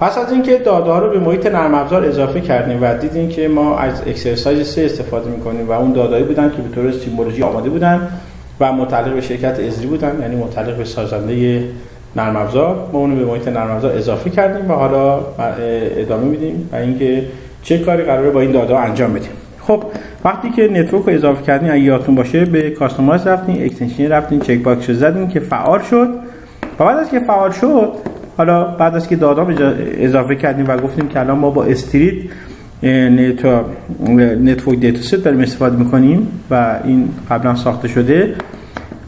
پس از اینکه داده ها رو به محیط نرم افزار اضافه کردیم و دیدیم که ما از exercise 3 استفاده می‌کنیم و اون دادهایی بودن که به طور symbology آماده بودن و متعلق به شرکت Esri بودن یعنی متعلق به سازنده نرم افزار ما اونو به محیط نرم افزار اضافه کردیم و حالا ادامه میدیم و اینکه چه کاری قراره با این داده انجام بدیم. خب وقتی که network رو اضافه کردیم اگه یادتون باشه به customize رفتیم extension رفتیم check box رو زدیم که فعال شد. و بعد از که فعال شد حالا بعد از که دادا اضافه کردیم و گفتیم که الان ما با street network dataset داریم استفاده می‌کنیم و این قبلا ساخته شده.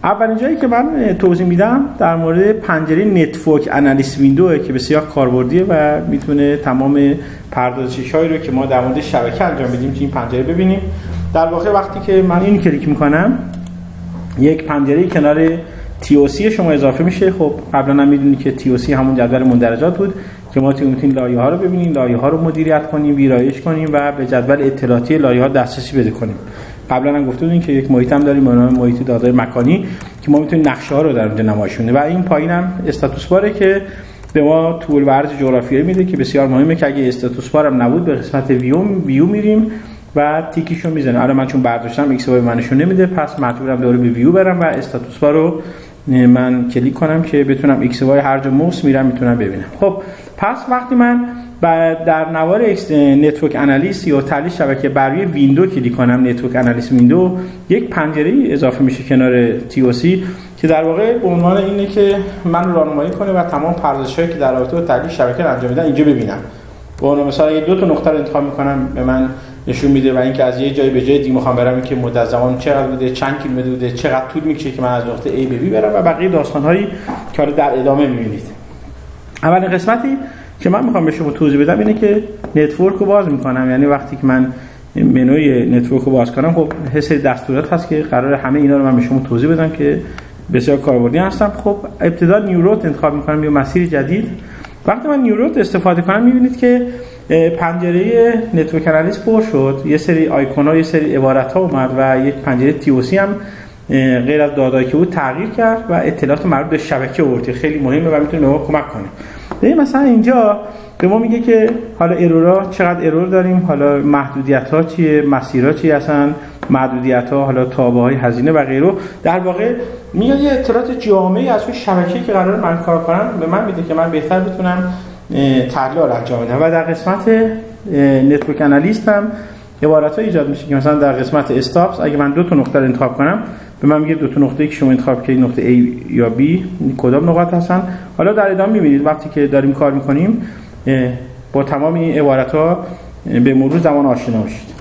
اولین جایی که من توضیح میدم در مورد پنجره network analyst window که بسیار کاربردیه و می‌تونه تمام پردازشش هایی رو که ما در مورد شبکه انجام بدیم که این پنجره ببینیم. در واقع وقتی که من این کلیک می‌کنم یک پنجره کنار TOC شما اضافه میشه. خب قبلا هم می‌دونید که TOC همون جدول مندرجات بود که ما می‌تونیم لایه ها رو ببینیم لایه ها رو مدیریت کنیم ویرایش کنیم و به جدول اطلاعاتی لایه ها دسترسی بده کنیم. قبلا هم گفته بودیم که یک محیط هم داریم به نام محیط داده مکانی که ما می‌تونیم نقشه ها رو در اونجا نمایش و این پایین هم استاتوس باره که به ما طول و عرض جغرافیایی میده که بسیار مهمه که اگه استاتوس بار هم نبود به قسمت ویو ویو میریم. و تیکیشو می‌زنه. الان من چون برداشتم XY منشون نمیده پس مجبورم دوباره به view برم و status bar من کلیک کنم که بتونم XY هر جا موس میرم می‌تونم ببینم. خب پس وقتی من در نوار network analyst یا تحلیل شبکه بر روی window کلیک کنم network analyst window یک پنجره اضافه میشه کنار TOC که در واقع به عنوان اینه که من راهنمایی کنه و تمام پردازش‌هایی که در رابطه با تحلیل شبکه انجام میدن اینجا ببینم. به عنوان مثلا اگه دو تا نقطه رو انتخاب می‌کنم به من نشون میده و اینکه از یه جای به جای دیگه می‌خوام برم که مدت زمان چقدر بوده چند کیلومتر بوده چقدر طول می‌کشه که من از نقطه A به B برم و بقیه داستان هایی که در ادامه می‌بینید. اولین قسمتی که من می‌خوام به شما توضیح بدم اینه که network رو باز می‌کنم. یعنی وقتی که من منوی network رو باز کنم خب حس دستورات هست که قرار همه اینا رو من به شما توضیح بدم که بسیار کاربردی هستم. خب ابتدا new route انتخاب می‌کنم یا مسیر جدید. وقتی من new route استفاده کنم می‌بینید که پنجره network analyst پر شد. یه سری آیکون ها یه سری عبارت ها اومد و یک پنجره تی هم غیر از دادایی که بود تغییر کرد و اطلاعات مربوط به شبکه آورد خیلی مهمه و می‌تونه به ما کمک کنه. ببین مثلا اینجا به ما میگه که حالا error ا چقدر error داریم حالا محدودیت ها چیه مسیرها چی هستن محدودیت ها حالا تابع های هزینه و غیره در واقع میاد یه اطلاعات جامعی از اون شبکه‌ای که قرار من کار کنم به من میده که من بهتر بتونم تحلیل انجام بدم. و در قسمت نتورک انالیست هم عبارت ها ایجاد میشه که مثلا در قسمت استاپس اگه من دو تا نقطه رو انتخاب کنم به من میگه دو تا نقطه که شما انتخاب کردید نقطه A یا B کدام نقاط هستن؟ حالا در ادامه می‌بینید وقتی که داریم کار می‌کنیم با تمام این عبارت ها به مرور زمان آشنا بشید